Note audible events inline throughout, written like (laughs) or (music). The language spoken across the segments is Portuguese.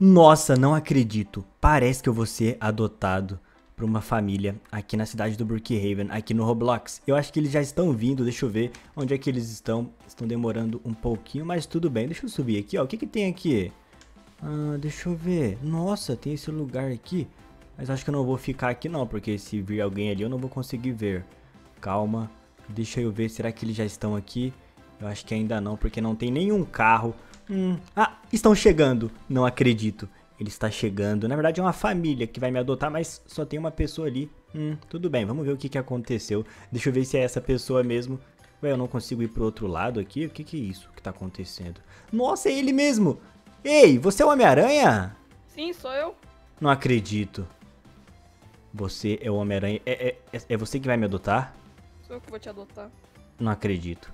Nossa, não acredito. Parece que eu vou ser adotado por uma família aqui na cidade do Brookhaven, aqui no Roblox. Eu acho que eles já estão vindo, deixa eu ver onde é que eles estão. Estão demorando um pouquinho, mas tudo bem. Deixa eu subir aqui, ó. O que que tem aqui? Ah, deixa eu ver. Nossa, tem esse lugar aqui. Mas acho que eu não vou ficar aqui não, porque se vir alguém ali eu não vou conseguir ver. Calma, deixa eu ver, será que eles já estão aqui? Eu acho que ainda não, porque não tem nenhum carro. Hum, ah, estão chegando. Não acredito. Ele está chegando. Na verdade é uma família que vai me adotar, mas só tem uma pessoa ali. Hum, tudo bem, vamos ver o que, que aconteceu. Deixa eu ver se é essa pessoa mesmo. Ué, eu não consigo ir pro outro lado aqui? O que, que é isso que tá acontecendo? Nossa, é ele mesmo! Ei, você é o Homem-Aranha? Sim, sou eu. Não acredito. Você é o Homem-Aranha. É, é, é você que vai me adotar? Sou eu que vou te adotar. Não acredito.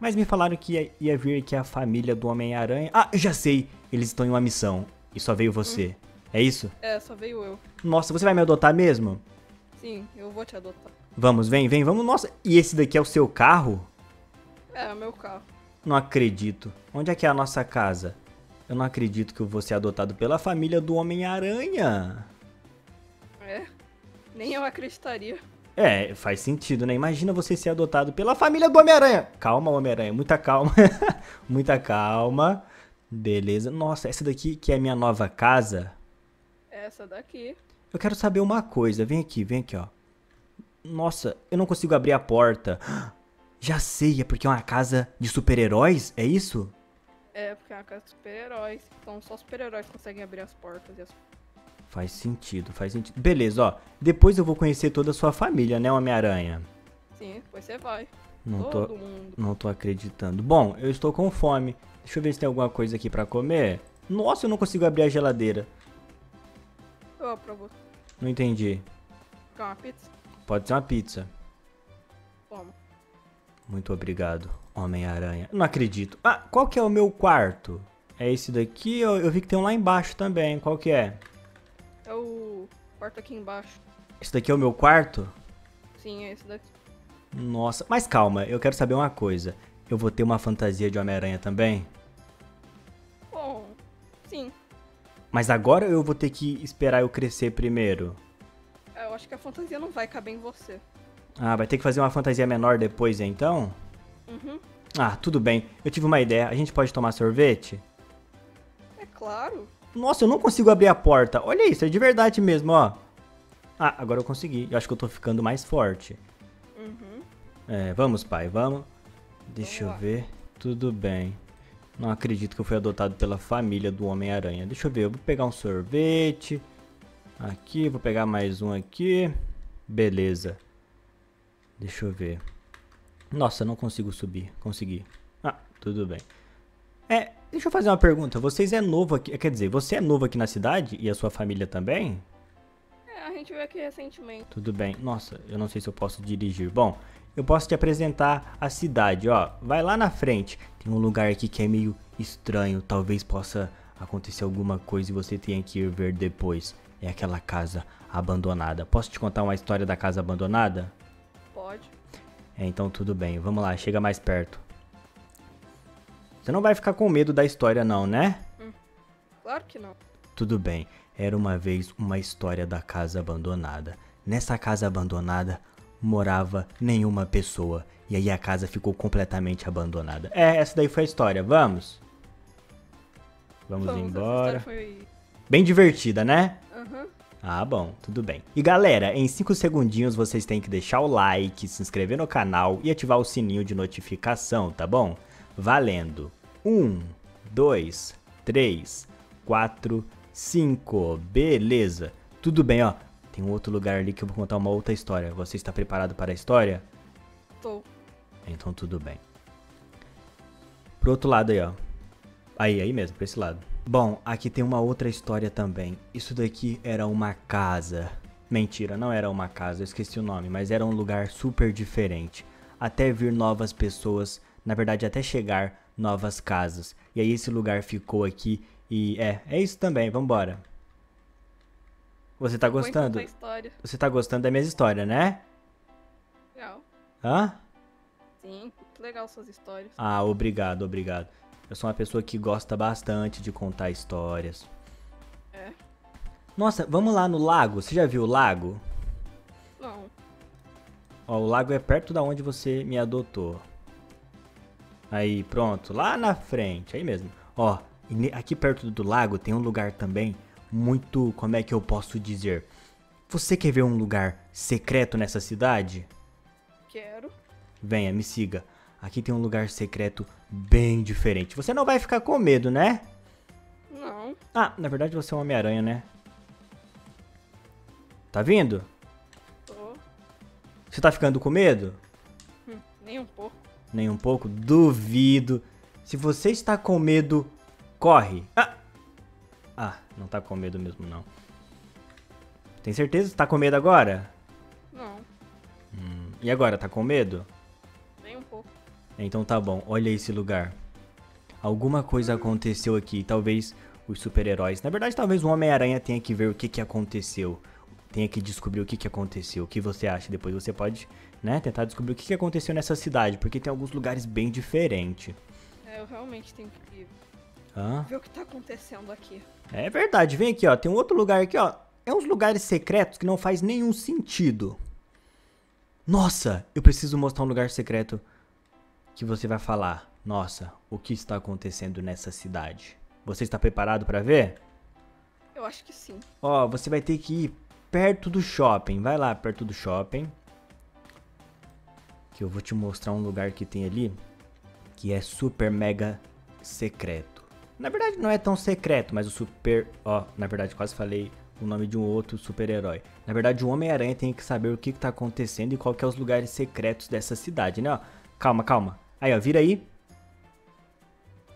Mas me falaram que ia, ia vir aqui a família do Homem-Aranha. Ah, já sei! Eles estão em uma missão. E só veio você. Hum. É isso? É, só veio eu. Nossa, você vai me adotar mesmo? Sim, eu vou te adotar. Vamos, vem, vem, vamos. Nossa, e esse daqui é o seu carro? É, é o meu carro. Não acredito. Onde é que é a nossa casa? Eu não acredito que eu vou ser adotado pela família do Homem-Aranha. É, nem eu acreditaria. É, faz sentido, né? Imagina você ser adotado pela família do Homem-Aranha. Calma, Homem-Aranha, muita calma. (laughs) muita calma. Beleza. Nossa, essa daqui que é a minha nova casa. Essa daqui. Eu quero saber uma coisa. Vem aqui, vem aqui, ó. Nossa, eu não consigo abrir a porta. (gasps) Já sei, é porque é uma casa de super-heróis? É isso? É, porque é uma casa de super-heróis. Então só super-heróis conseguem abrir as portas e as Faz sentido, faz sentido. Beleza, ó. Depois eu vou conhecer toda a sua família, né, Homem-Aranha? Sim, depois você vai. Não Todo tô, mundo. Não tô acreditando. Bom, eu estou com fome. Deixa eu ver se tem alguma coisa aqui pra comer. Nossa, eu não consigo abrir a geladeira. Eu aprovo. Não entendi. Quer uma pizza? Pode ser uma pizza. Toma. Muito obrigado, Homem-Aranha. Não acredito. Ah, qual que é o meu quarto? É esse daqui? Eu, eu vi que tem um lá embaixo também. Qual que é? É o quarto aqui embaixo. Esse daqui é o meu quarto? Sim, é esse daqui. Nossa, mas calma, eu quero saber uma coisa. Eu vou ter uma fantasia de Homem-Aranha também? Bom, sim. Mas agora eu vou ter que esperar eu crescer primeiro? É, eu acho que a fantasia não vai caber em você. Ah, vai ter que fazer uma fantasia menor depois então? Uhum. Ah, tudo bem. Eu tive uma ideia. A gente pode tomar sorvete? É claro. Nossa, eu não consigo abrir a porta. Olha isso, é de verdade mesmo, ó. Ah, agora eu consegui. Eu acho que eu tô ficando mais forte. Uhum. É, vamos, pai, vamos. Deixa eu ver. Tudo bem. Não acredito que eu fui adotado pela família do Homem-Aranha. Deixa eu ver, eu vou pegar um sorvete. Aqui, vou pegar mais um aqui. Beleza. Deixa eu ver. Nossa, não consigo subir. Consegui. Ah, tudo bem. É, deixa eu fazer uma pergunta. Vocês é novo aqui, quer dizer, você é novo aqui na cidade e a sua família também? É, a gente veio aqui recentemente. Tudo bem. Nossa, eu não sei se eu posso dirigir. Bom, eu posso te apresentar a cidade, ó. Vai lá na frente. Tem um lugar aqui que é meio estranho. Talvez possa acontecer alguma coisa e você tenha que ir ver depois. É aquela casa abandonada. Posso te contar uma história da casa abandonada? Pode. É, então tudo bem. Vamos lá, chega mais perto. Você não vai ficar com medo da história não, né? Claro que não. Tudo bem, era uma vez uma história da casa abandonada. Nessa casa abandonada morava nenhuma pessoa. E aí a casa ficou completamente abandonada. É, essa daí foi a história. Vamos? Vamos, Vamos, embora. história Foi... Bem divertida, né? Ah, bom, tudo bem. E galera, em 5 segundinhos vocês têm que deixar o like, se inscrever no canal e ativar o sininho de notificação, tá bom? Valendo. 1, 2, 3, 4, 5. Beleza. Tudo bem, ó. Tem um outro lugar ali que eu vou contar uma outra história. Você está preparado para a história? Tô. Então tudo bem. Pro outro lado aí, ó. Aí, aí mesmo, pra esse lado. Bom, aqui tem uma outra história também. Isso daqui era uma casa. Mentira, não era uma casa, eu esqueci o nome, mas era um lugar super diferente. Até vir novas pessoas, na verdade, até chegar novas casas. E aí esse lugar ficou aqui e é, é isso também, vambora. Você tá gostando? Você tá gostando da minha história, né? Legal. Hã? Sim, muito legal suas histórias. Ah, obrigado, obrigado. Eu sou uma pessoa que gosta bastante de contar histórias. Nossa, vamos lá no lago. Você já viu o lago? Não. Ó, o lago é perto da onde você me adotou. Aí, pronto. Lá na frente. Aí mesmo. Ó, aqui perto do lago tem um lugar também muito, como é que eu posso dizer? Você quer ver um lugar secreto nessa cidade? Quero. Venha, me siga. Aqui tem um lugar secreto bem diferente. Você não vai ficar com medo, né? Não. Ah, na verdade você é um Homem-Aranha, né? Tá vindo? Tô. Você tá ficando com medo? Hum, nem um pouco. Nem um pouco? Duvido. Se você está com medo, corre. Ah! Ah, não tá com medo mesmo não. Tem certeza que tá com medo agora? Não. E agora, tá com medo? Nem um pouco. Então tá bom, olha esse lugar. Alguma coisa aconteceu aqui, talvez os super-heróis. Na verdade, talvez o Homem-Aranha tenha que ver o que, que aconteceu. Tenha que descobrir o que, que aconteceu. O que você acha? Depois você pode, né, tentar descobrir o que, que aconteceu nessa cidade, porque tem alguns lugares bem diferentes. É, eu realmente tenho que Hã? ver o que tá acontecendo aqui. É verdade, vem aqui, ó. Tem um outro lugar aqui, ó. É uns lugares secretos que não faz nenhum sentido. Nossa, eu preciso mostrar um lugar secreto que você vai falar. Nossa, o que está acontecendo nessa cidade? Você está preparado para ver? Eu acho que sim. Ó, você vai ter que ir perto do shopping. Vai lá perto do shopping. Que eu vou te mostrar um lugar que tem ali que é super mega secreto. Na verdade não é tão secreto, mas o super, ó, na verdade quase falei o nome de um outro super-herói. Na verdade o Homem-Aranha tem que saber o que que tá acontecendo e qual que é os lugares secretos dessa cidade, né? Ó, calma, calma. Aí, ó, vira aí.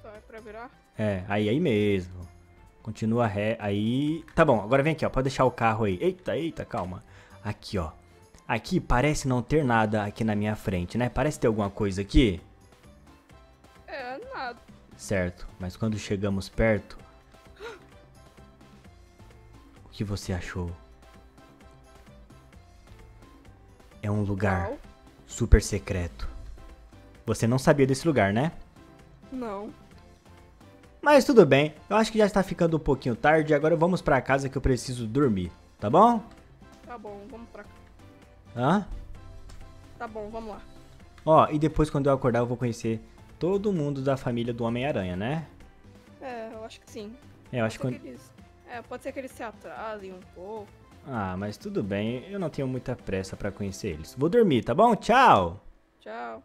Só é pra virar? É, aí, aí mesmo. Continua ré, aí... Tá bom, agora vem aqui, ó, pode deixar o carro aí. Eita, eita, calma. Aqui, ó. Aqui parece não ter nada aqui na minha frente, né? Parece ter alguma coisa aqui. É, nada. Certo, mas quando chegamos perto... O que você achou? É um lugar Qual? super secreto. Você não sabia desse lugar, né? Não. Mas tudo bem, eu acho que já está ficando um pouquinho tarde, agora vamos pra casa que eu preciso dormir, tá bom? Tá bom, vamos pra cá. Hã? Tá bom, vamos lá. Ó, e depois quando eu acordar eu vou conhecer todo mundo da família do Homem-Aranha, né? É, eu acho que sim. É, eu acho que... Pode que eles... É, pode ser que eles se atrasem um pouco. Ah, mas tudo bem, eu não tenho muita pressa pra conhecer eles. Vou dormir, tá bom? Tchau! Tchau.